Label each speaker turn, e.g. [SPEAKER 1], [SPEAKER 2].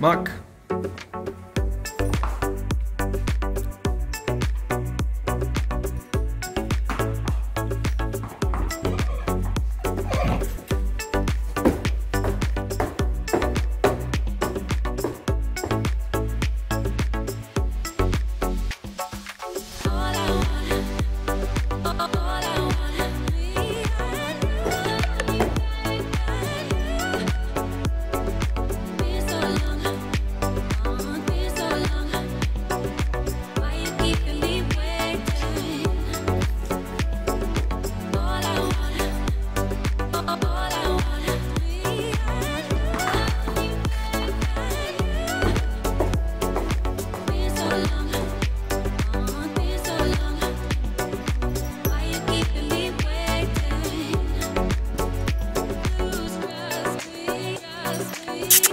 [SPEAKER 1] Mark. You.